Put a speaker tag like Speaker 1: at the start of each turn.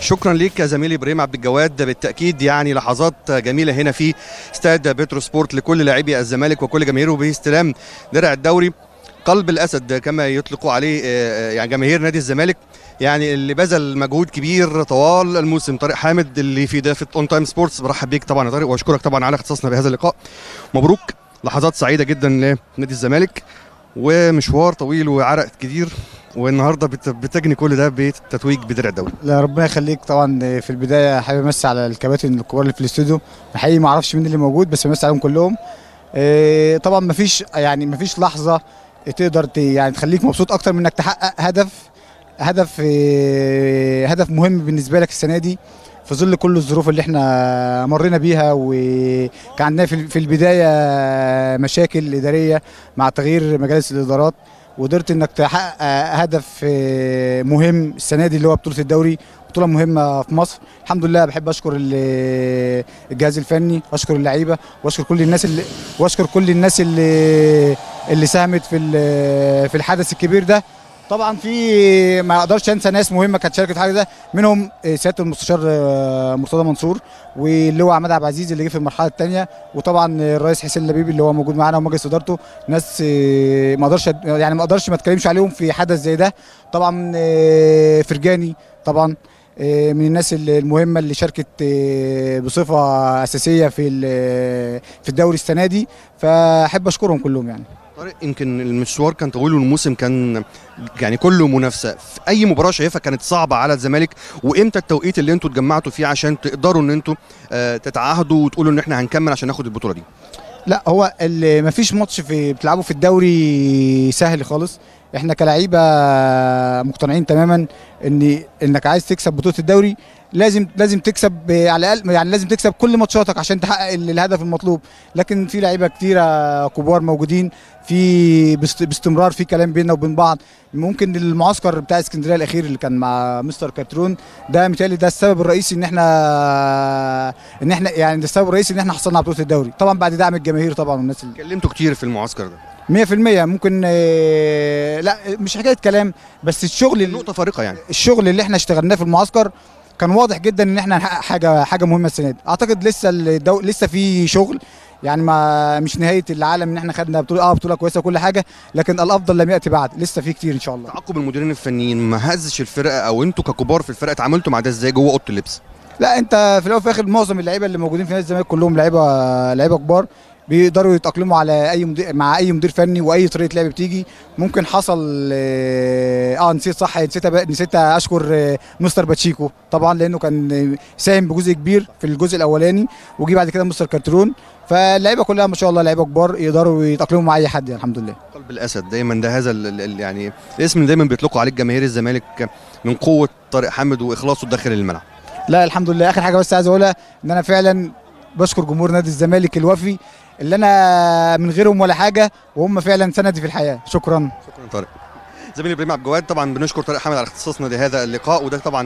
Speaker 1: شكرا ليك يا زميلي إبراهيم عبد الجواد. بالتأكيد يعني لحظات جميلة هنا في استاد بترو سبورت لكل لاعبي الزمالك وكل جماهيره. باستلام درع الدوري قلب الأسد كما يطلقوا عليه آه، يعني جماهير نادي الزمالك. يعني اللي بذل مجهود كبير طوال الموسم. طارق حامد اللي في ضيافة اون تايم سبورتس برحب بيك طبعا يا طارق وأشكرك طبعا على اختصاصنا بهذا اللقاء. مبروك. لحظات سعيدة جدا لنادي الزمالك. ومشوار طويل وعرق كتير. والنهارده بت- بتجني كل ده بالتتويج بدرع الدوري
Speaker 2: لا ربنا يخليك طبعا في البداية حابب امسي على الكباتن الكبار اللي في الاستوديو. حقيقي ما أعرفش مين اللي موجود بس بمسي عليهم كلهم. إيه، طبعا ما فيش يعني ما فيش لحظة تقدر يعني تخليك مبسوط أكتر من إنك تحقق هدف هدف إيه، هدف مهم بالنسبة لك السنة دي. في ظل كل الظروف اللي إحنا مرينا بيها وكان عندنا في البداية مشاكل إدارية مع تغيير مجالس الإدارات وقدرت إنك تحقق هدف مهم السنة دي اللي هو بطولة الدوري بطولة مهمة في مصر. الحمد لله بحب أشكر ال- الجهاز الفني وأشكر اللعيبة وأشكر كل الناس اللي وأشكر كل الناس اللي اللي ساهمت في في الحدث الكبير ده. طبعا في ما أقدرش أنسى ناس مهمة كانت شاركت في ده منهم آه، سيادة المستشار آه، مرتضى منصور واللواء عماد عبد العزيز اللي جه في المرحلة الثانية وطبعا الرئيس حسين لبيب اللي هو موجود معانا ومجلس إدارته. ناس آه، ما أقدرش يعني ما أقدرش ما أتكلمش عليهم في حدث زي ده. طبعا فرجاني طبعا من الناس المهمة اللي شاركت بصفة أساسية في في الدوري السنة دي. فأحب أشكرهم كلهم يعني.
Speaker 1: طارق يمكن المشوار كان طويل والموسم كان يعني كله منافسة. في أي مباراة شايفها كانت صعبة على الزمالك وإمتى التوقيت اللي أنتوا اتجمعتوا فيه عشان تقدروا إن أنتوا آه، تتعاهدوا وتقولوا إن إحنا هنكمل عشان ناخد البطولة دي؟
Speaker 2: لا هو اللي مفيش ماتش في بتلعبه في الدوري سهل خالص. إحنا كلعيبه مقتنعين تماما ان انك عايز تكسب بطولة الدوري لازم لازم تكسب على الأقل يعني لازم تكسب كل ماتشاتك عشان تحقق ال- الهدف المطلوب. لكن في لعيبه كتيرة كبار موجودين في باست- باستمرار في كلام بيننا وبين بعض. ممكن المعسكر بتاع اسكندرية الأخير اللي كان مع مستر كاترون ده متهيألي ده السبب الرئيسي ان إحنا ان إحنا يعني ده السبب الرئيسي ان إحنا حصلنا على بطولة الدوري. طبعا بعد دعم الجماهير طبعا والناس اللي
Speaker 1: اتكلمتوا كتير في المعسكر ده.
Speaker 2: 100% ممكن آه، لا مش حكاية كلام بس الشغل
Speaker 1: نقطة فارقة يعني.
Speaker 2: الشغل اللي إحنا اشتغلناه في المعسكر كان واضح جدا إن إحنا هنحقق حاجة حاجة مهمة السنة دي. أعتقد لسه الدو... لسه في شغل يعني ما مش نهاية العالم إن إحنا خدنا بطولة آه بطولة كويسة وكل حاجة لكن الأفضل لم يأتي بعد. لسه في كتير إن شاء الله.
Speaker 1: تعاقب المديرين الفنيين ما هزش الفرقة أو أنتوا ككبار في الفرقة اتعاملتوا مع ده إزاي جوه أوضة اللبس؟
Speaker 2: لا أنت في الأول وفي الآخر معظم اللعيبة اللي موجودين في نادي الزمالك كلهم لعيبة لعيبة كبار. بيقدروا يتأقلموا على أي مدير مع أي مدير فني وأي طريقة لعب بتيجي. ممكن حصل آه آه، نسيت صح نسيت نسيت أشكر آه، مستر باتشيكو. طبعا لأنه كان ساهم بجزء كبير في الجزء الأولاني وجي بعد كده مستر كارترون. فاللعيبة كلها ما شاء الله لعيبة كبار يقدروا يتأقلموا مع أي حد يعني الحمد لله.
Speaker 1: قلب الأسد دايما ده هذا يعني الاسم دايما بيطلقوا عليه جماهير الزمالك من قوة طارق حامد وإخلاصه داخل الملعب
Speaker 2: لا الحمد لله. آخر حاجة بس عايز أقولها إن أنا فعلا بشكر جمهور نادي الزمالك الوفي اللي أنا من غيرهم ولا حاجة وهم فعلا سندي في الحياة. شكرا.
Speaker 1: شكرا طارق. زميلي إبراهيم عبد الجواد طبعا بنشكر طارق حامد على اختصاصنا لهذا اللقاء وده طبعا